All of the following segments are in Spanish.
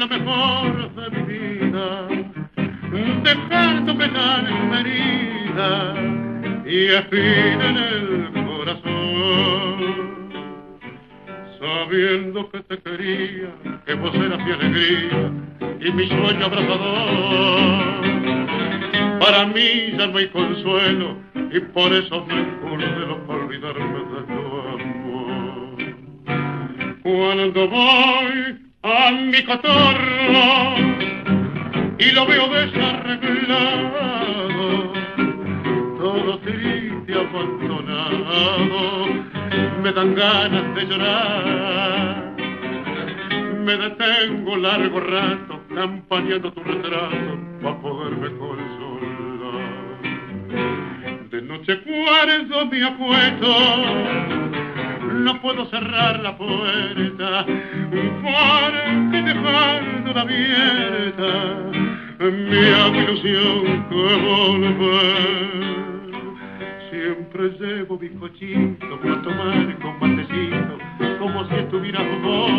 en lo mejor de mi vida, dejándome tan herida y espina en el corazón. Sabiendo que te quería, que vos eras mi alegría y mi sueño abrazador. Para mí ya no hay consuelo y por eso me lo para olvidarme de tu amor. Cuando voy a mi cotorro y lo veo desarreglado, todo triste, abandonado, me dan ganas de llorar. Me detengo largo rato campañando tu retrato para poderme consolar. De noche cuarzo mi apuesto no puedo cerrar la puerta porque dejándola abierta me hago ilusión que volver. Siempre llevo mi cochito para tomar con matecito como si estuviera vos.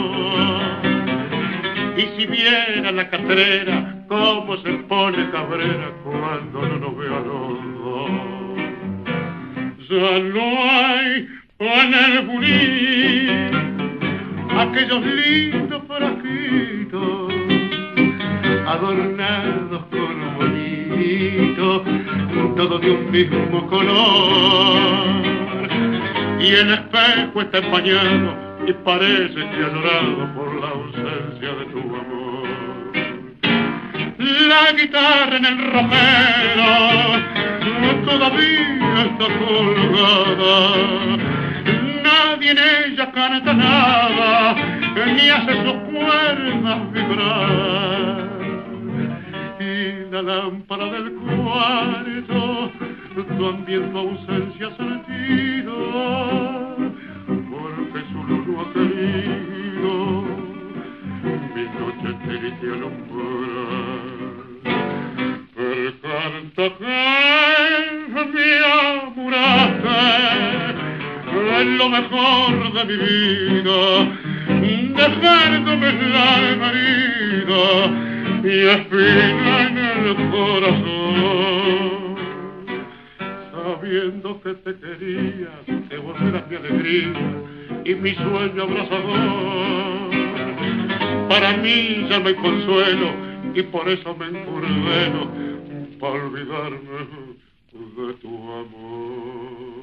Y si viera la catrera, cómo se pone cabrera cuando no nos veo a los dos. Ya no hay con el bulín aquellos lindos frasquitos adornados con bonitos, todos de un mismo color. Y el espejo está empañado y parece que ha por la ausencia de tu amor. La guitarra en el romero todavía está colgada ella canta nada, ni hace sus cuerdas vibrar. Y la lámpara del cuarto tu ausencia ha sentido, porque su luz no ha querido mi noche triste alumbrar. El canto mejor de mi vida, dejándome la herida y espina en el corazón. Sabiendo que te quería, que vos eras mi alegría y mi sueño abrazador. Para mí ya no hay consuelo y por eso me encurdeno para olvidarme de tu amor.